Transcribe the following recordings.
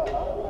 Uh-huh.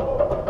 Oh,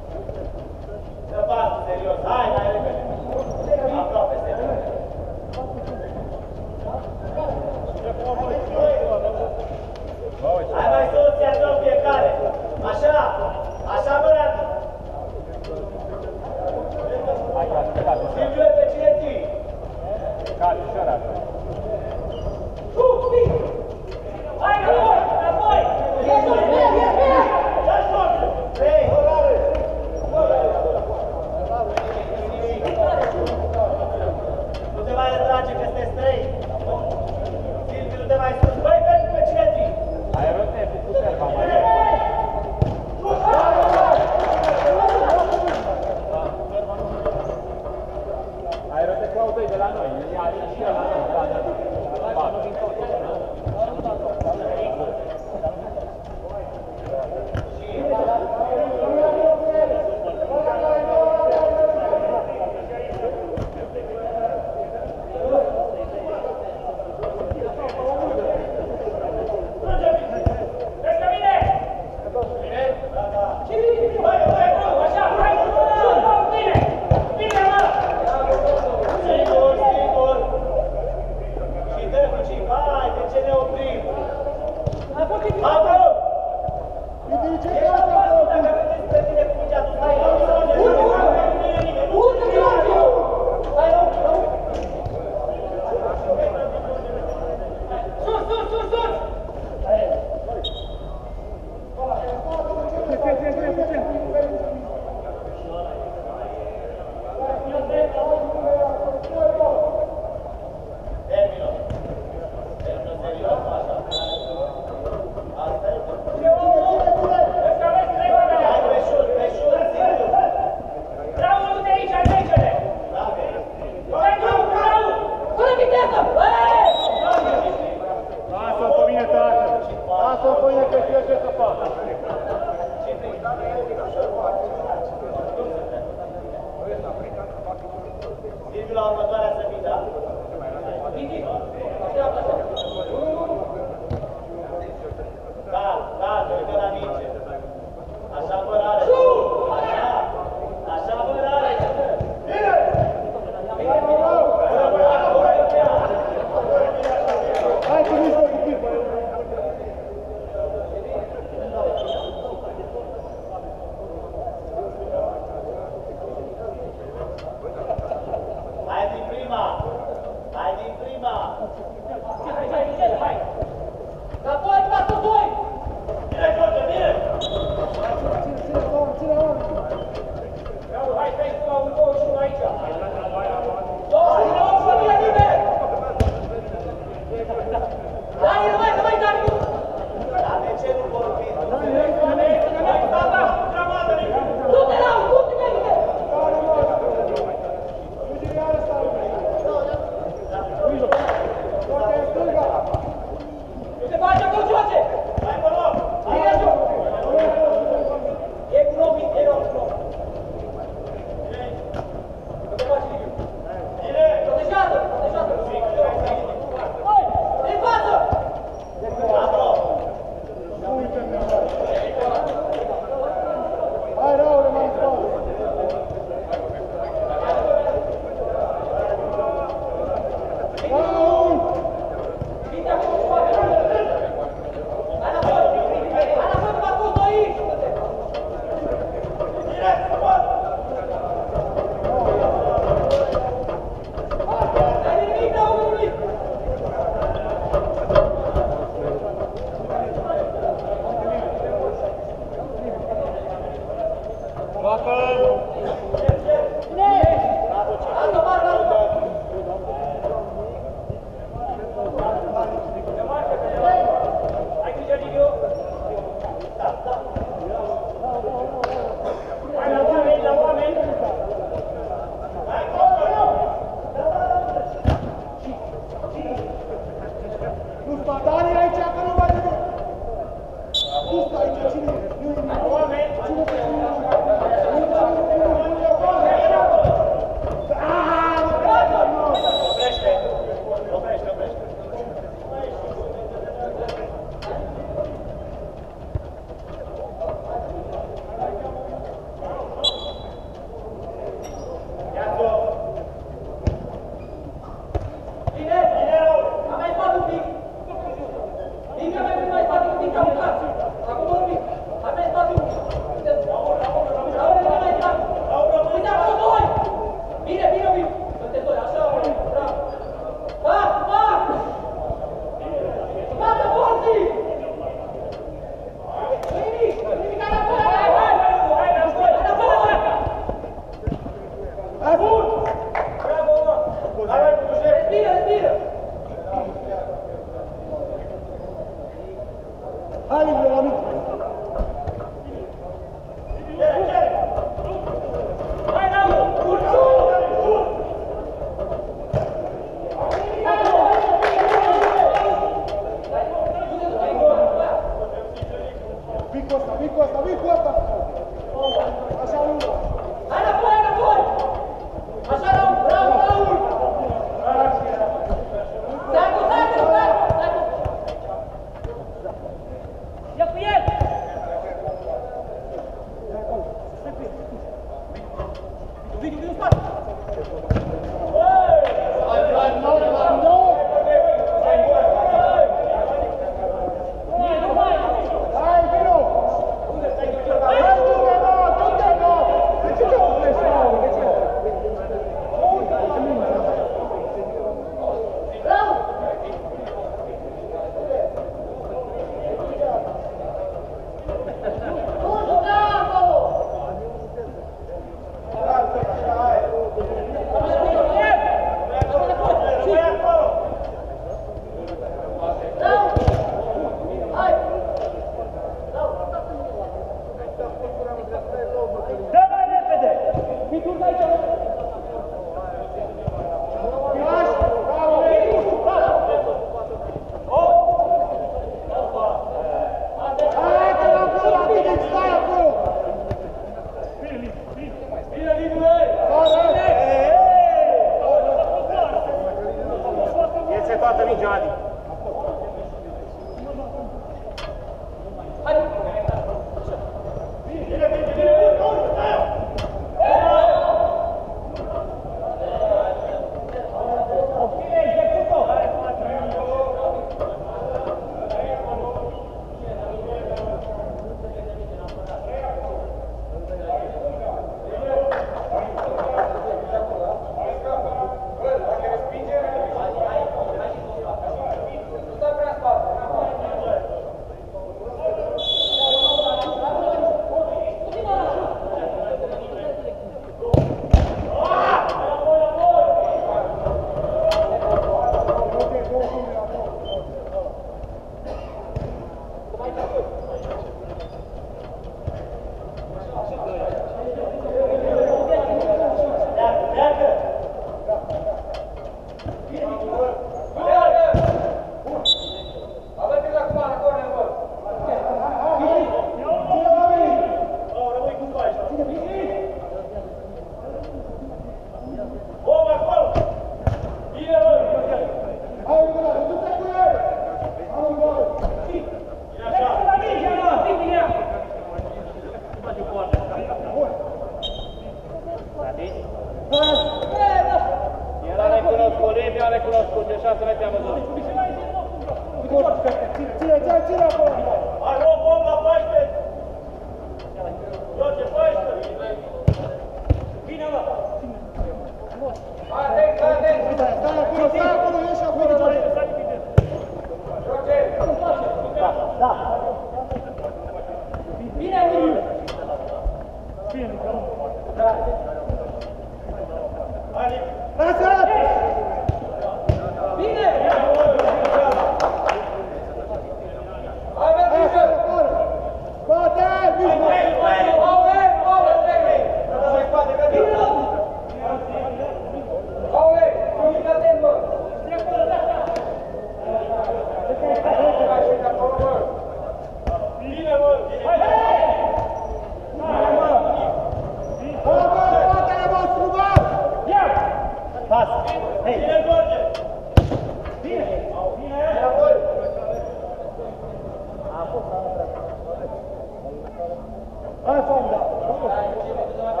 哎放不了放不了